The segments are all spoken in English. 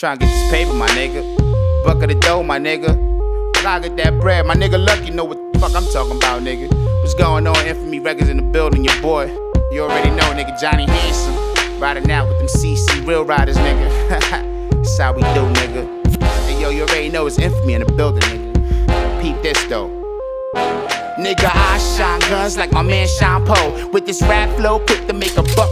Trying to get this paper, my nigga. Bucket of dough, my nigga. Gotta get that bread. My nigga Lucky know what the fuck I'm talking about, nigga. What's going on? Infamy Records in the building, your boy. You already know, nigga. Johnny Handsome. Riding out with them CC Real Riders, nigga. That's how we do, nigga. Hey, yo, you already know it's Infamy in the building, nigga. Peep this, though. Nigga, I shine guns like my man Sean Poe. With this rap flow, quick to make a bucket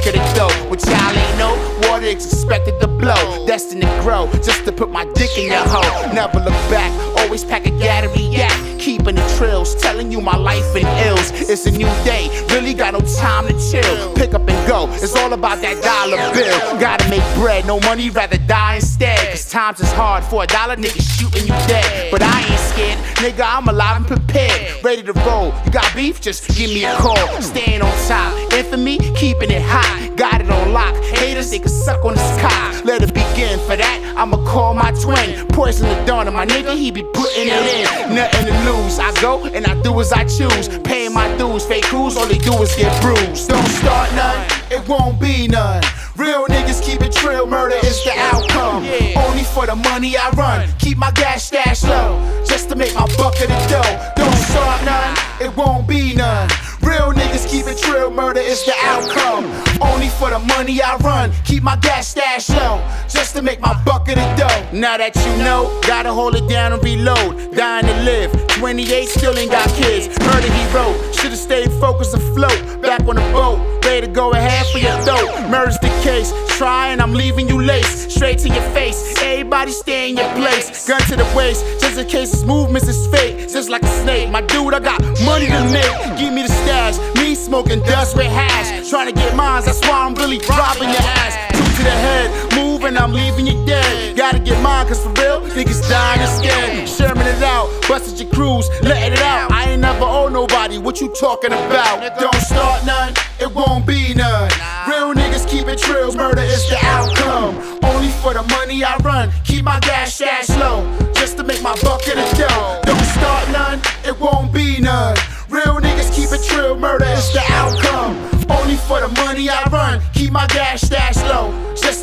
Destined to grow, just to put my dick in your hole. Never look back, always pack a Gatorade yak. Keeping the trills, telling you my life in ills. It's a new day, really got no time to chill. Pick up and go, it's all about that dollar bill. Gotta make bread, no money, rather die instead. Times is hard for a dollar, nigga shooting you dead. But I ain't scared, nigga, I'm alive and prepared. Ready to roll, you got beef? Just give me a call. Staying on top, infamy, keeping it hot. Got it on lock, haters, they can suck on this cock. Let it begin, for that, I'ma call my twin. Poison the dawn, and my nigga, he be putting it in. Nothing to lose, I go and I do as I choose. Paying my dues, fake crews, all they do is get bruised. Don't start none, it won't be none. Real niggas keep it trill, murder is the outcome. Only for the money I run, keep my gas stash low, just to make my bucket of dough. Don't start none, it won't be none. Real niggas keep it trill, murder is the outcome. Only for the money I run, keep my gas stash low, just to make my bucket of dough. Now that you know, gotta hold it down and reload. Dying to live, 28 still ain't got kids. Murder he wrote, should've stayed focused afloat. Back on the boat, ready to go ahead for your throat. Murder's the case, try and I'm leaving you lace. Straight to your face, everybody stay in your place. Gun to the waist, just in case his movements is fake. Just like a snake, my dude, I got money to make. Give me the stash, me smoking dust with hash. Trying to get mines, that's why I'm really robbing your ass. Two to the head, move and I'm leaving you dead. Gotta get mine, cause for real, niggas dying and scared. Sherman it out, busted your crews, letting it out. I ain't never owe nobody, what you talking about? Don't start none, it won't be none. Real niggas keep it trills, murder is the outcome. Only for the money I run, keep my gas stash low, just to make my bucket of dough.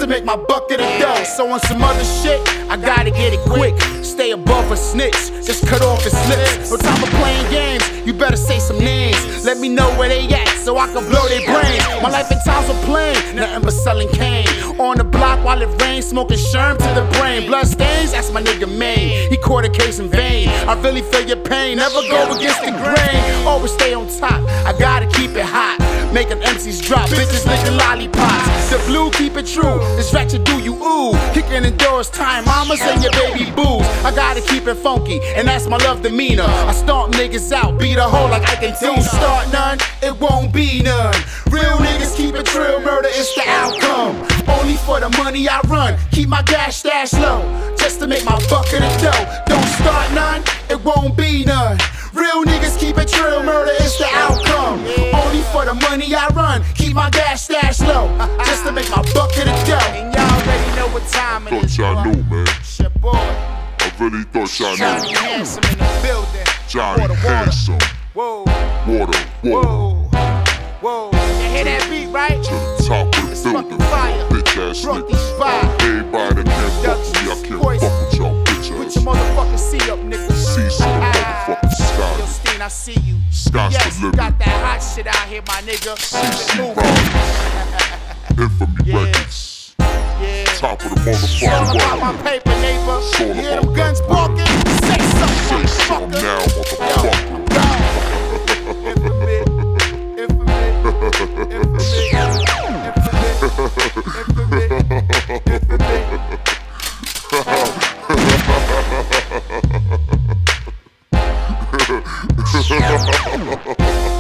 To make my bucket of dough. So on some other shit, I gotta get it quick. Stay above a snitch, just cut off his lips. No time for playing games, you better say some names. Let me know where they at, so I can blow their brains. My life in times of plain, nothing but selling cane. On the block while it rains, smoking sherm to the brain. Blood stains, that's my nigga Maine. He caught a case in vain. I really feel your pain, never go against the grain. Always stay on top, I gotta keep it hot. Making MCs drop, bitches licking lollipops. The blue keep it true, Doors, time mamas and your baby boos. I gotta keep it funky, and that's my love demeanor. I stomp niggas out, beat a hole like I can Don't start none, it won't be none. Real niggas keep it trill, murder is the outcome. Only for the money I run, keep my gas stash low, just to make my bucket of dough. Don't start none, it won't be none. Real niggas keep it trill, murder is the outcome. Only for the money I run, keep my gas stash low, just to make my Thought y'all knew, man. It's I really thought y'all knew. Johnny. Handsome in the building. Johnny Water, water. Handsome. Whoa, Water, water. whoa, whoa. You hear that beat, right? To the top of It's the fucking building. fire. Bitch ass Brought niggas. Everybody that can't fuck with me, I can't fuck with y'all bitch Put your motherfucking C up, nigga. See some ah. motherfucking Yo, Steen, I see you. Scott's yes, you delivered. got that hot shit out here, my nigga. CC Infamy Yeah. Records top of the motherfucking world. About my paper, neighbor. So you hear them guns barking? Say something, Say now, motherfucker. Ha ha ha ha ha!